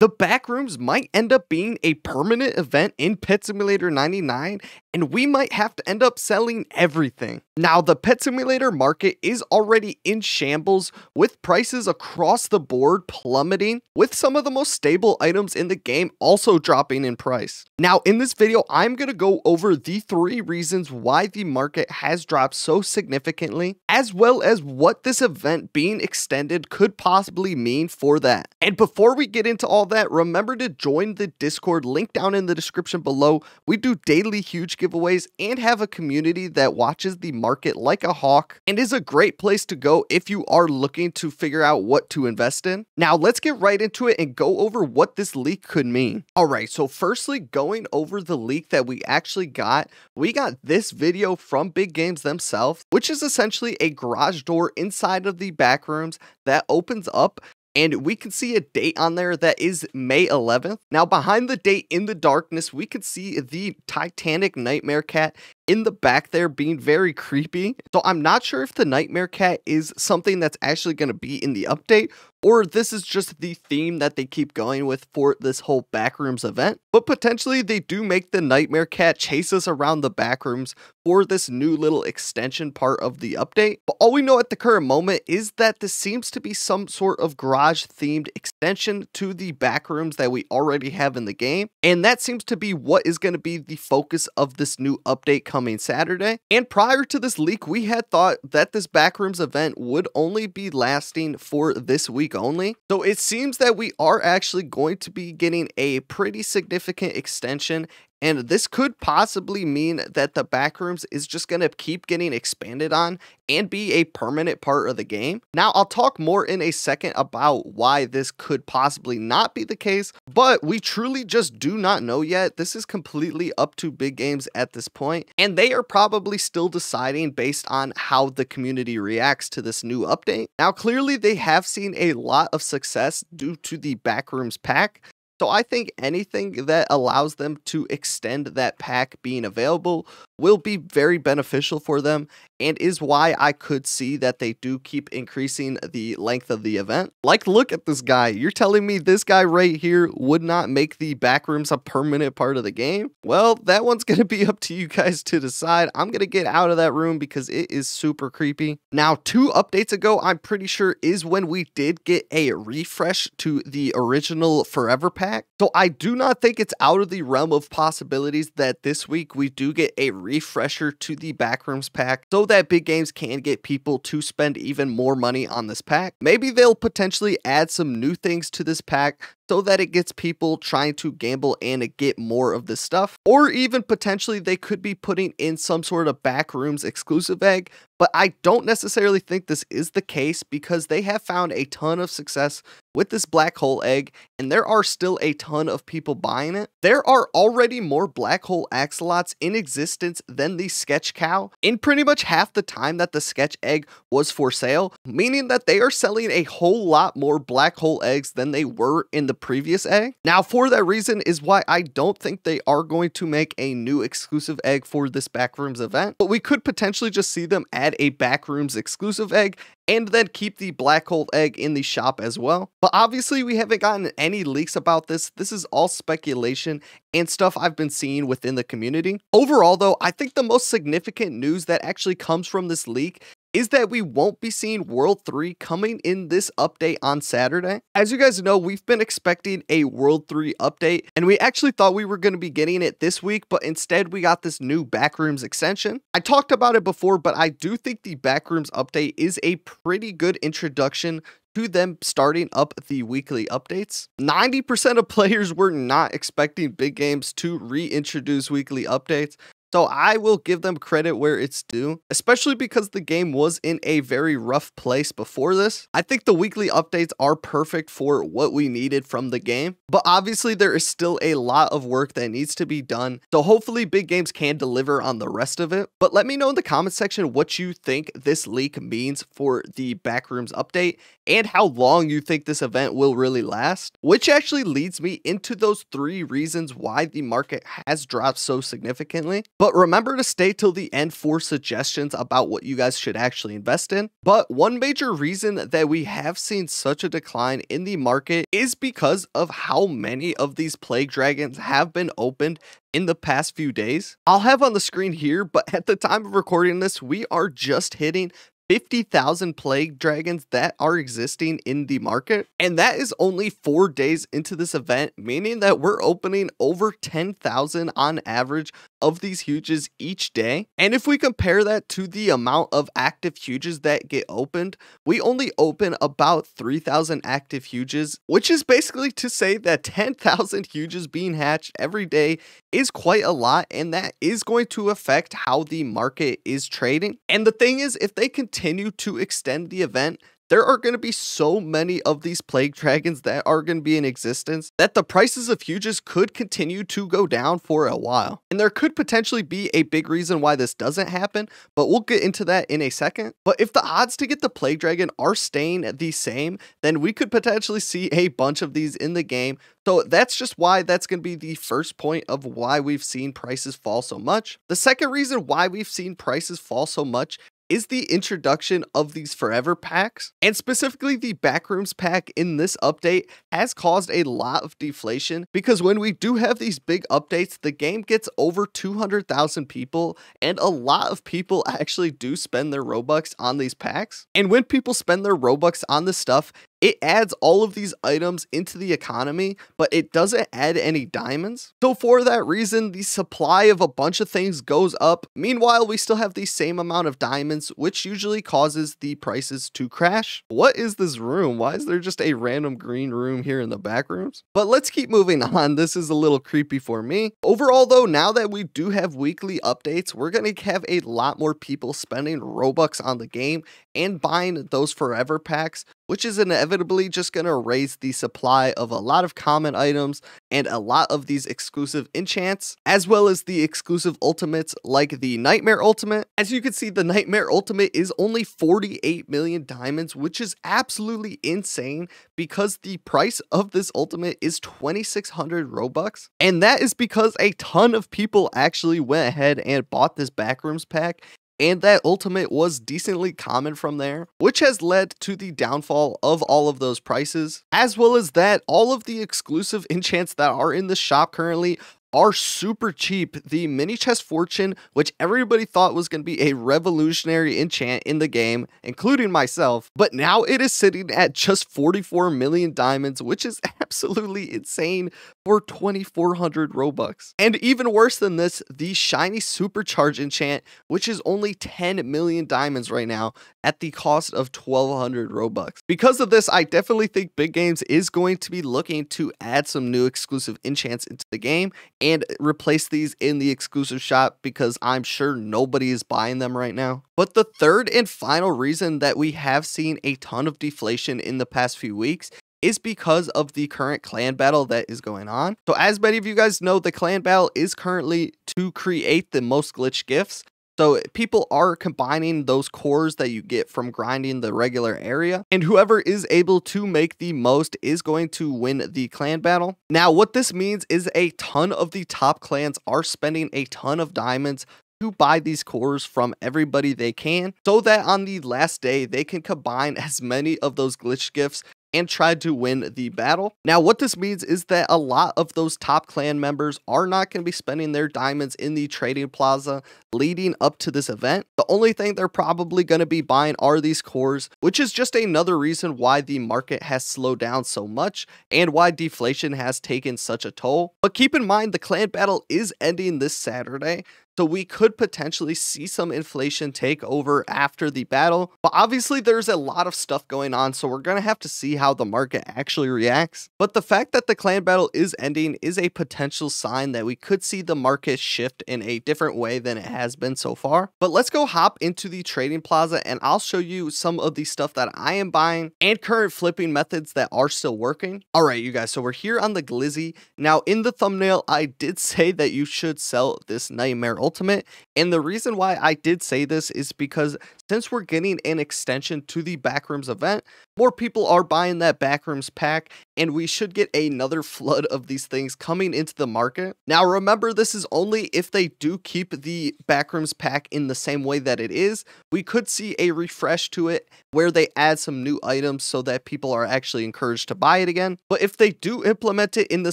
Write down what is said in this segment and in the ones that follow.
the backrooms might end up being a permanent event in Pet Simulator 99 and we might have to end up selling everything. Now, the pet simulator market is already in shambles with prices across the board plummeting, with some of the most stable items in the game also dropping in price. Now, in this video, I'm going to go over the three reasons why the market has dropped so significantly, as well as what this event being extended could possibly mean for that. And before we get into all that, remember to join the Discord link down in the description below. We do daily huge giveaways and have a community that watches the market like a hawk and is a great place to go if you are looking to figure out what to invest in. Now, let's get right into it and go over what this leak could mean. All right, so firstly, going over the leak that we actually got, we got this video from Big Games themselves, which is essentially a garage door inside of the back rooms that opens up and we can see a date on there that is May 11th. Now, behind the date in the darkness, we could see the Titanic Nightmare Cat in the back there being very creepy. So I'm not sure if the Nightmare Cat is something that's actually going to be in the update or this is just the theme that they keep going with for this whole backrooms event. But potentially they do make the Nightmare Cat chase us around the backrooms for this new little extension part of the update. But all we know at the current moment is that this seems to be some sort of garage themed extension to the backrooms that we already have in the game. And that seems to be what is going to be the focus of this new update coming coming Saturday. And prior to this leak, we had thought that this Backrooms event would only be lasting for this week only. So it seems that we are actually going to be getting a pretty significant extension and this could possibly mean that the backrooms is just going to keep getting expanded on and be a permanent part of the game. Now, I'll talk more in a second about why this could possibly not be the case, but we truly just do not know yet. This is completely up to big games at this point, and they are probably still deciding based on how the community reacts to this new update. Now, clearly, they have seen a lot of success due to the backrooms pack, so I think anything that allows them to extend that pack being available will be very beneficial for them and is why I could see that they do keep increasing the length of the event. Like, look at this guy. You're telling me this guy right here would not make the backrooms a permanent part of the game? Well, that one's going to be up to you guys to decide. I'm going to get out of that room because it is super creepy. Now, two updates ago, I'm pretty sure is when we did get a refresh to the original Forever Pack. So I do not think it's out of the realm of possibilities that this week we do get a refresher to the Backrooms Pack. So that big games can get people to spend even more money on this pack. Maybe they'll potentially add some new things to this pack so that it gets people trying to gamble and get more of this stuff. Or even potentially they could be putting in some sort of backrooms exclusive egg, but I don't necessarily think this is the case because they have found a ton of success with this black hole egg, and there are still a ton of people buying it. There are already more black hole axolotls in existence than the sketch cow in pretty much half the time that the sketch egg was for sale, meaning that they are selling a whole lot more black hole eggs than they were in the previous egg. Now, for that reason is why I don't think they are going to make a new exclusive egg for this Backrooms event, but we could potentially just see them add a Backrooms exclusive egg and then keep the black hole egg in the shop as well. But obviously we haven't gotten any leaks about this. This is all speculation and stuff I've been seeing within the community. Overall though, I think the most significant news that actually comes from this leak is that we won't be seeing World 3 coming in this update on Saturday. As you guys know, we've been expecting a World 3 update, and we actually thought we were going to be getting it this week, but instead we got this new Backrooms extension. I talked about it before, but I do think the Backrooms update is a pretty good introduction to them starting up the weekly updates. 90% of players were not expecting big games to reintroduce weekly updates, so I will give them credit where it's due, especially because the game was in a very rough place before this. I think the weekly updates are perfect for what we needed from the game, but obviously there is still a lot of work that needs to be done. So hopefully big games can deliver on the rest of it. But let me know in the comment section what you think this leak means for the Backrooms update and how long you think this event will really last, which actually leads me into those three reasons why the market has dropped so significantly. But remember to stay till the end for suggestions about what you guys should actually invest in. But one major reason that we have seen such a decline in the market is because of how many of these plague dragons have been opened in the past few days. I'll have on the screen here, but at the time of recording this, we are just hitting 50,000 plague dragons that are existing in the market. And that is only four days into this event, meaning that we're opening over 10,000 on average of these huges each day. And if we compare that to the amount of active huges that get opened, we only open about 3,000 active huges, which is basically to say that 10,000 huges being hatched every day is quite a lot, and that is going to affect how the market is trading. And the thing is, if they continue to extend the event, there are going to be so many of these plague dragons that are going to be in existence that the prices of huges could continue to go down for a while. And there could potentially be a big reason why this doesn't happen, but we'll get into that in a second. But if the odds to get the plague dragon are staying the same, then we could potentially see a bunch of these in the game. So that's just why that's going to be the first point of why we've seen prices fall so much. The second reason why we've seen prices fall so much is the introduction of these forever packs, and specifically the backrooms pack in this update has caused a lot of deflation because when we do have these big updates, the game gets over 200,000 people, and a lot of people actually do spend their Robux on these packs. And when people spend their Robux on this stuff, it adds all of these items into the economy, but it doesn't add any diamonds. So for that reason, the supply of a bunch of things goes up. Meanwhile, we still have the same amount of diamonds, which usually causes the prices to crash. What is this room? Why is there just a random green room here in the back rooms? But let's keep moving on. This is a little creepy for me. Overall though, now that we do have weekly updates, we're going to have a lot more people spending Robux on the game and buying those forever packs, which is inevitably just going to raise the supply of a lot of common items and a lot of these exclusive enchants, as well as the exclusive ultimates like the Nightmare Ultimate. As you can see, the Nightmare Ultimate is only 48 million diamonds, which is absolutely insane because the price of this ultimate is 2600 Robux. And that is because a ton of people actually went ahead and bought this Backrooms pack and that ultimate was decently common from there, which has led to the downfall of all of those prices, as well as that all of the exclusive enchants that are in the shop currently are super cheap. The mini chest fortune, which everybody thought was going to be a revolutionary enchant in the game, including myself, but now it is sitting at just 44 million diamonds, which is absolutely insane for 2400 Robux. And even worse than this, the shiny supercharge enchant, which is only 10 million diamonds right now at the cost of 1200 Robux. Because of this, I definitely think Big Games is going to be looking to add some new exclusive enchants into the game and replace these in the exclusive shop because I'm sure nobody is buying them right now. But the third and final reason that we have seen a ton of deflation in the past few weeks is because of the current clan battle that is going on. So as many of you guys know, the clan battle is currently to create the most glitch gifts. So people are combining those cores that you get from grinding the regular area, and whoever is able to make the most is going to win the clan battle. Now, what this means is a ton of the top clans are spending a ton of diamonds to buy these cores from everybody they can so that on the last day they can combine as many of those glitch gifts and tried to win the battle. Now, what this means is that a lot of those top clan members are not going to be spending their diamonds in the trading plaza leading up to this event. The only thing they're probably going to be buying are these cores, which is just another reason why the market has slowed down so much and why deflation has taken such a toll. But keep in mind, the clan battle is ending this Saturday, so we could potentially see some inflation take over after the battle. But obviously there's a lot of stuff going on, so we're going to have to see how the market actually reacts. But the fact that the clan battle is ending is a potential sign that we could see the market shift in a different way than it has been so far. But let's go hop into the trading plaza and I'll show you some of the stuff that I am buying and current flipping methods that are still working. All right, you guys, so we're here on the Glizzy. Now in the thumbnail, I did say that you should sell this Nightmare Ultimate. And the reason why I did say this is because since we're getting an extension to the Backrooms event, more people are buying that backrooms pack and we should get another flood of these things coming into the market. Now remember this is only if they do keep the backrooms pack in the same way that it is. We could see a refresh to it where they add some new items so that people are actually encouraged to buy it again. But if they do implement it in the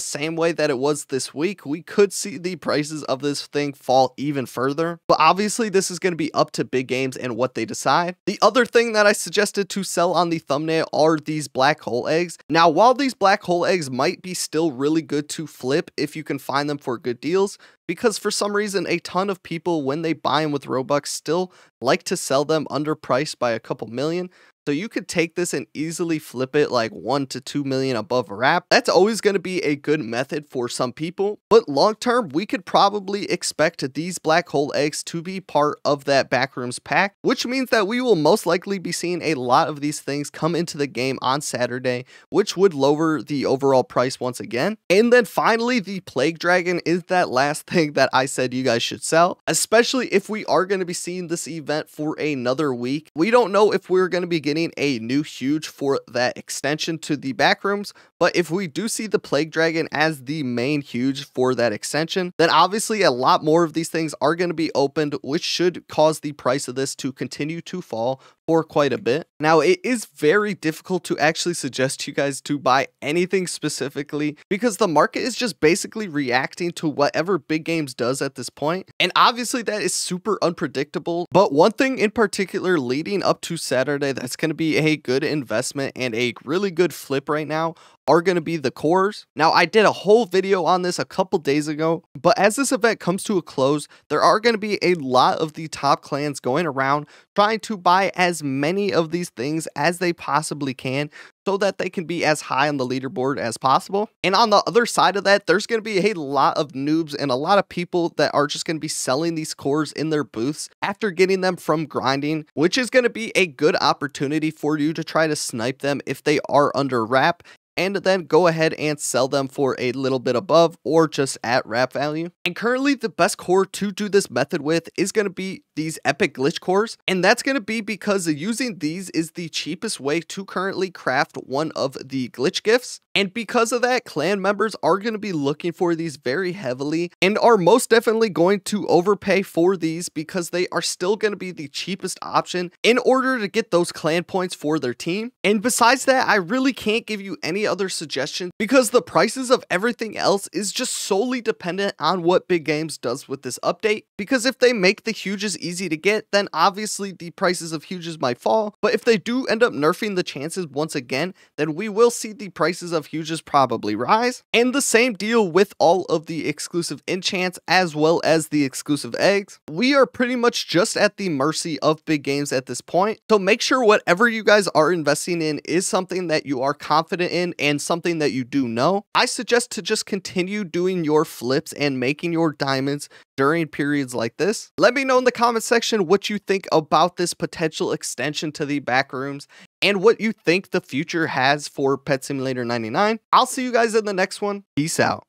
same way that it was this week, we could see the prices of this thing fall even further. But obviously this is going to be up to big games and what they decide. The other thing that I suggested to sell on the thumbnail are these black hole eggs. Now while these black hole eggs might be still really good to flip if you can find them for good deals, because for some reason a ton of people when they buy them with Robux still like to sell them underpriced by a couple million. So you could take this and easily flip it like 1 to 2 million above a RAP. That's always going to be a good method for some people, but long term we could probably expect these black hole eggs to be part of that backrooms pack, which means that we will most likely be seeing a lot of these things come into the game on Saturday, which would lower the overall price once again. And then finally the plague dragon is that last thing that I said you guys should sell, especially if we are going to be seeing this event for another week. We don't know if we're going to be getting a new huge for that extension to the backrooms. But if we do see the Plague Dragon as the main huge for that extension, then obviously a lot more of these things are going to be opened, which should cause the price of this to continue to fall for quite a bit. Now, it is very difficult to actually suggest you guys to buy anything specifically because the market is just basically reacting to whatever Big Games does at this point. And obviously that is super unpredictable. But one thing in particular leading up to Saturday that's going to be a good investment and a really good flip right now are going to be the cores. Now, I did a whole video on this a couple days ago, but as this event comes to a close, there are going to be a lot of the top clans going around trying to buy as many of these things as they possibly can so that they can be as high on the leaderboard as possible. And on the other side of that, there's going to be a lot of noobs and a lot of people that are just going to be selling these cores in their booths after getting them from grinding, which is going to be a good opportunity for you to try to snipe them if they are under RAP and then go ahead and sell them for a little bit above or just at RAP value. And currently the best core to do this method with is going to be these epic glitch cores and that's going to be because using these is the cheapest way to currently craft one of the glitch gifts and because of that clan members are going to be looking for these very heavily and are most definitely going to overpay for these because they are still going to be the cheapest option in order to get those clan points for their team and besides that I really can't give you any other suggestions because the prices of everything else is just solely dependent on what Big Games does with this update. Because if they make the huges easy to get, then obviously the prices of huges might fall. But if they do end up nerfing the chances once again, then we will see the prices of huges probably rise. And the same deal with all of the exclusive enchants as well as the exclusive eggs. We are pretty much just at the mercy of big games at this point. So make sure whatever you guys are investing in is something that you are confident in and something that you do know, I suggest to just continue doing your flips and making your diamonds during periods like this. Let me know in the comment section what you think about this potential extension to the backrooms and what you think the future has for Pet Simulator 99. I'll see you guys in the next one. Peace out.